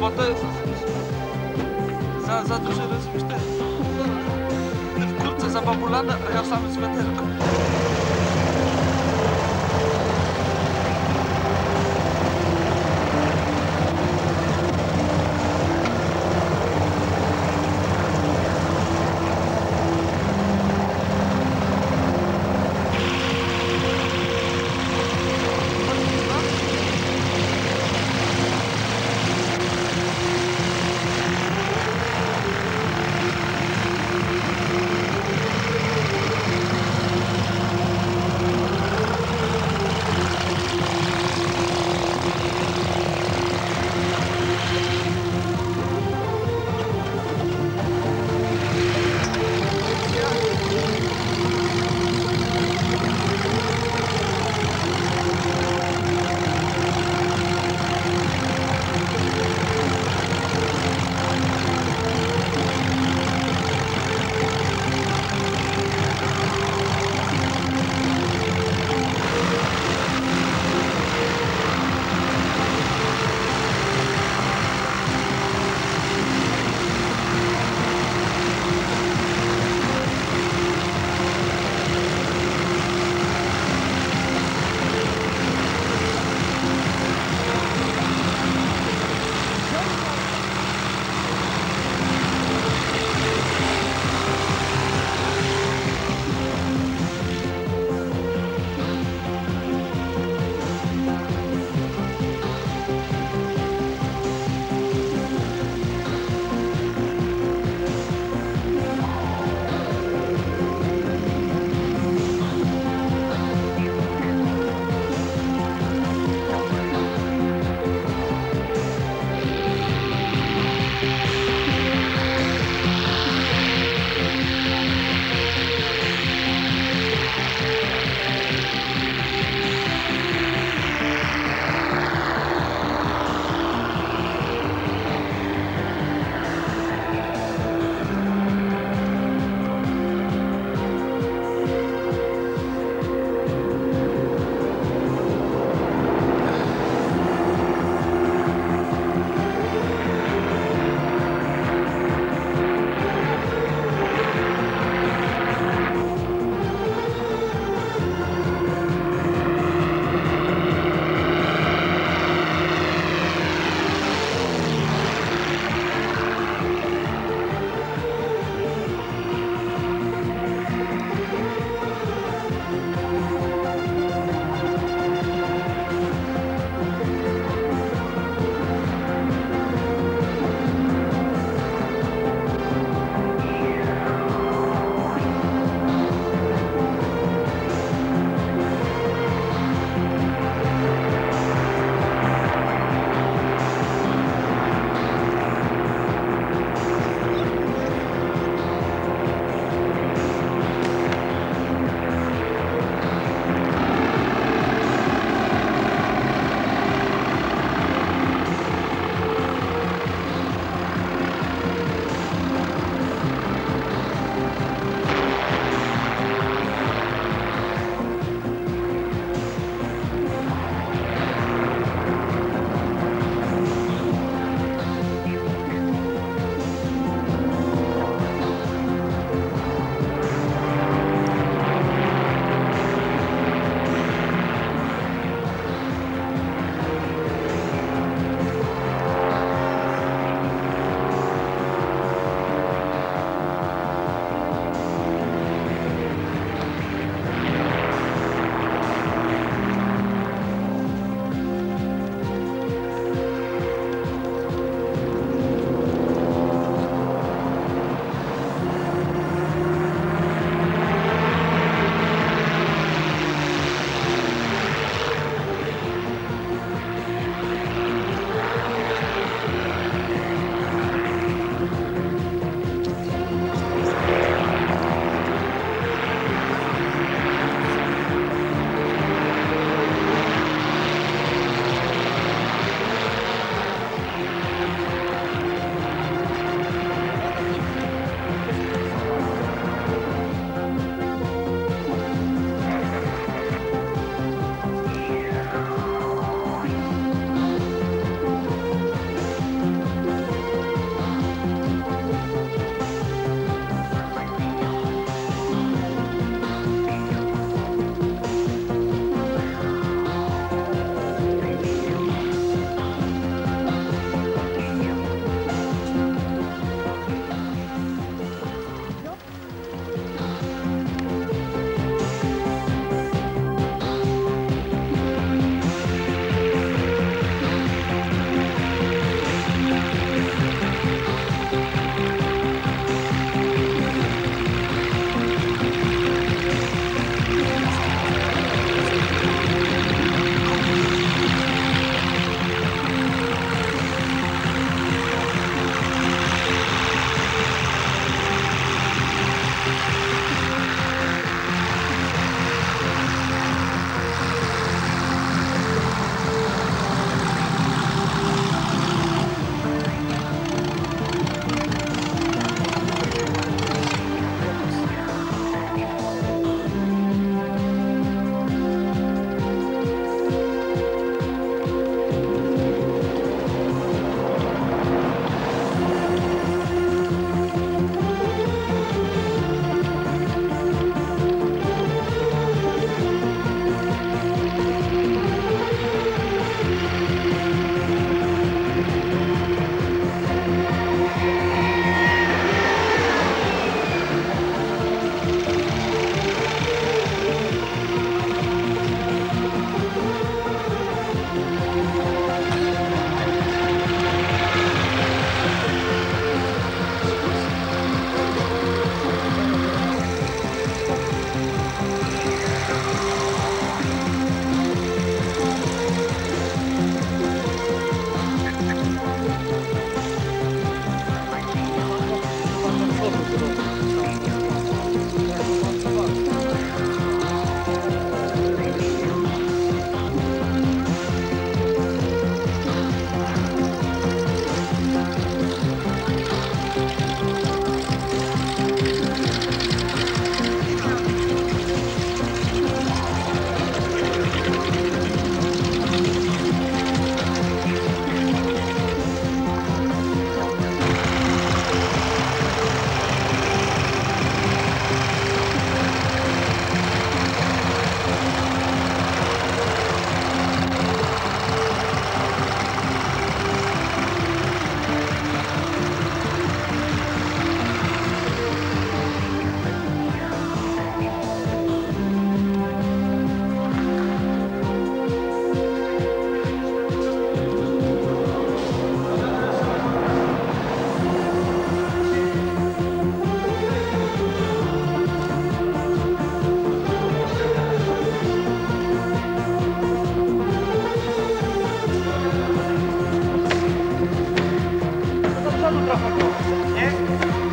Bo to jest... Za, za duży rozumiesz ten... Ty w kurce zababulany, a ja w samym sweterku. né?